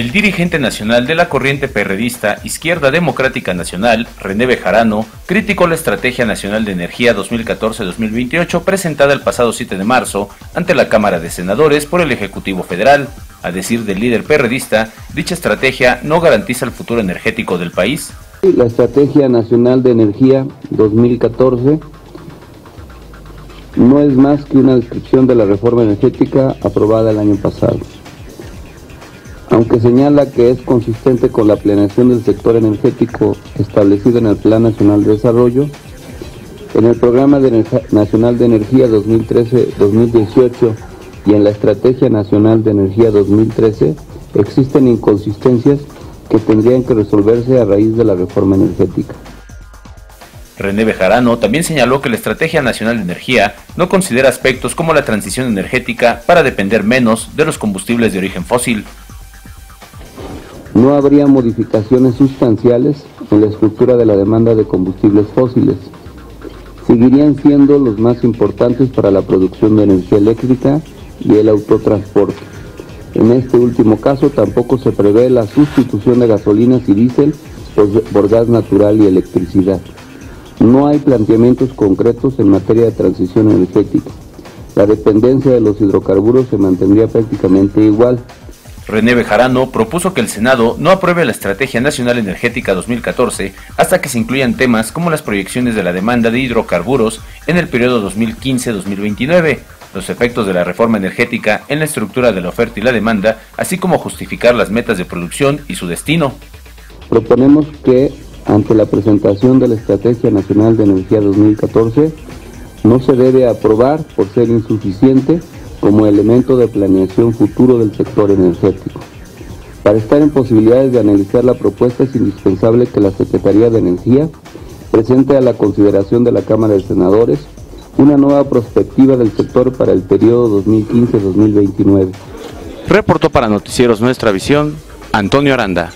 El dirigente nacional de la corriente perredista Izquierda Democrática Nacional, René Bejarano, criticó la Estrategia Nacional de Energía 2014-2028 presentada el pasado 7 de marzo ante la Cámara de Senadores por el Ejecutivo Federal. A decir del líder perredista, dicha estrategia no garantiza el futuro energético del país. La Estrategia Nacional de Energía 2014 no es más que una descripción de la reforma energética aprobada el año pasado aunque señala que es consistente con la planeación del sector energético establecido en el Plan Nacional de Desarrollo, en el Programa Nacional de Energía 2013-2018 y en la Estrategia Nacional de Energía 2013 existen inconsistencias que tendrían que resolverse a raíz de la reforma energética. René Bejarano también señaló que la Estrategia Nacional de Energía no considera aspectos como la transición energética para depender menos de los combustibles de origen fósil, no habría modificaciones sustanciales en la estructura de la demanda de combustibles fósiles. Seguirían siendo los más importantes para la producción de energía eléctrica y el autotransporte. En este último caso tampoco se prevé la sustitución de gasolinas y diésel por, gas natural y electricidad. No hay planteamientos concretos en materia de transición energética. La dependencia de los hidrocarburos se mantendría prácticamente igual. René Bejarano propuso que el Senado no apruebe la Estrategia Nacional Energética 2014 hasta que se incluyan temas como las proyecciones de la demanda de hidrocarburos en el periodo 2015-2029, los efectos de la reforma energética en la estructura de la oferta y la demanda, así como justificar las metas de producción y su destino. Proponemos que ante la presentación de la Estrategia Nacional de Energía 2014 no se debe aprobar por ser insuficiente como elemento de planeación futuro del sector energético. Para estar en posibilidades de analizar la propuesta es indispensable que la Secretaría de Energía presente a la consideración de la Cámara de Senadores una nueva perspectiva del sector para el periodo 2015-2029. Reportó para Noticieros Nuestra Visión, Antonio Aranda.